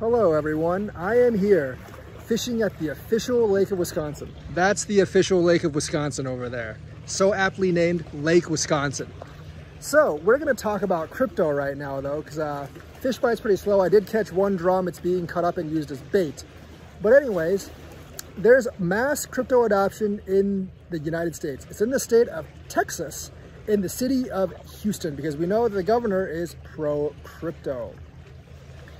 Hello everyone, I am here fishing at the official Lake of Wisconsin. That's the official Lake of Wisconsin over there. So aptly named Lake Wisconsin. So we're gonna talk about crypto right now though, because uh, fish bite's pretty slow. I did catch one drum, it's being cut up and used as bait. But anyways, there's mass crypto adoption in the United States. It's in the state of Texas, in the city of Houston, because we know that the governor is pro-crypto.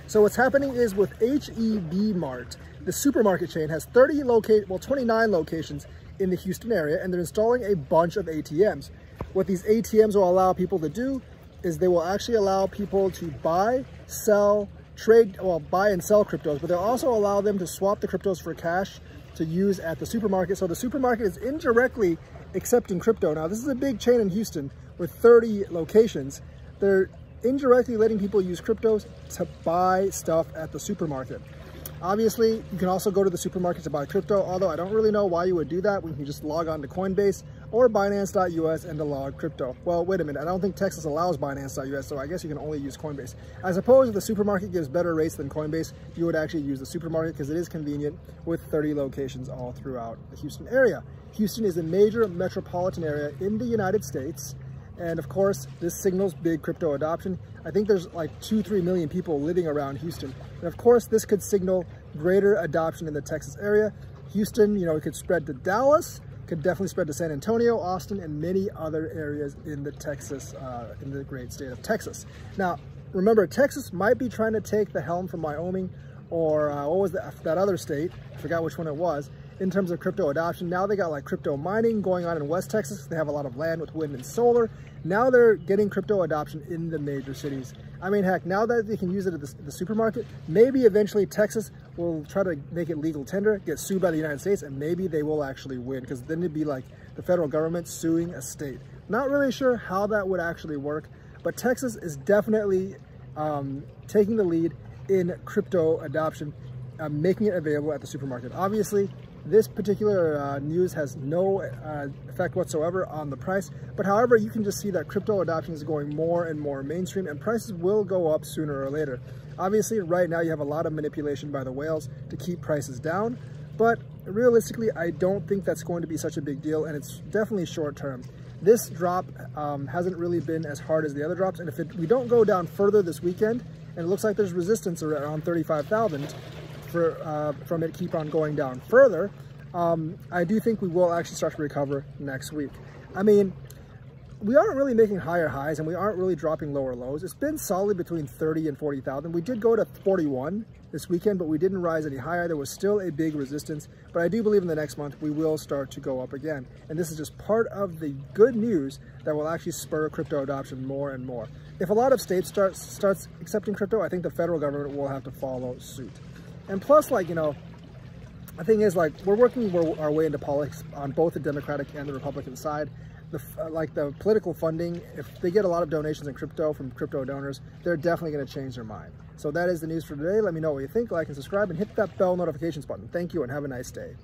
So what's happening is with HEB Mart, the supermarket chain has 30 locate, well 29 locations in the Houston area, and they're installing a bunch of ATMs. What these ATMs will allow people to do is they will actually allow people to buy, sell, trade, well, buy and sell cryptos, but they'll also allow them to swap the cryptos for cash to use at the supermarket. So the supermarket is indirectly accepting crypto. Now, this is a big chain in Houston with 30 locations. They're indirectly letting people use cryptos to buy stuff at the supermarket. Obviously, you can also go to the supermarket to buy crypto, although I don't really know why you would do that when you can just log on to Coinbase or Binance.us and to log crypto. Well, wait a minute, I don't think Texas allows Binance.us, so I guess you can only use Coinbase. I suppose if the supermarket gives better rates than Coinbase, you would actually use the supermarket because it is convenient with 30 locations all throughout the Houston area. Houston is a major metropolitan area in the United States, and of course, this signals big crypto adoption. I think there's like two, three million people living around Houston. And of course, this could signal greater adoption in the Texas area. Houston, you know, it could spread to Dallas, could definitely spread to San Antonio, Austin, and many other areas in the Texas, uh, in the great state of Texas. Now, remember, Texas might be trying to take the helm from Wyoming or uh, what was that, that other state? I forgot which one it was in terms of crypto adoption. Now they got like crypto mining going on in West Texas. They have a lot of land with wind and solar. Now they're getting crypto adoption in the major cities. I mean, heck, now that they can use it at the, the supermarket, maybe eventually Texas will try to make it legal tender, get sued by the United States, and maybe they will actually win because then it'd be like the federal government suing a state. Not really sure how that would actually work, but Texas is definitely um, taking the lead in crypto adoption, uh, making it available at the supermarket. Obviously, this particular uh, news has no uh, effect whatsoever on the price, but however, you can just see that crypto adoption is going more and more mainstream and prices will go up sooner or later. Obviously, right now you have a lot of manipulation by the whales to keep prices down, but realistically, I don't think that's going to be such a big deal and it's definitely short term. This drop um, hasn't really been as hard as the other drops, and if it, we don't go down further this weekend, and it looks like there's resistance around 35,000, for, uh, from it keep on going down further, um, I do think we will actually start to recover next week. I mean, we aren't really making higher highs and we aren't really dropping lower lows. It's been solid between 30 and 40,000. We did go to 41 this weekend, but we didn't rise any higher. There was still a big resistance, but I do believe in the next month we will start to go up again. And this is just part of the good news that will actually spur crypto adoption more and more. If a lot of states start starts accepting crypto, I think the federal government will have to follow suit. And plus, like, you know, the thing is, like, we're working our way into politics on both the Democratic and the Republican side. The, uh, like the political funding, if they get a lot of donations in crypto from crypto donors, they're definitely going to change their mind. So that is the news for today. Let me know what you think, like and subscribe, and hit that bell notifications button. Thank you and have a nice day.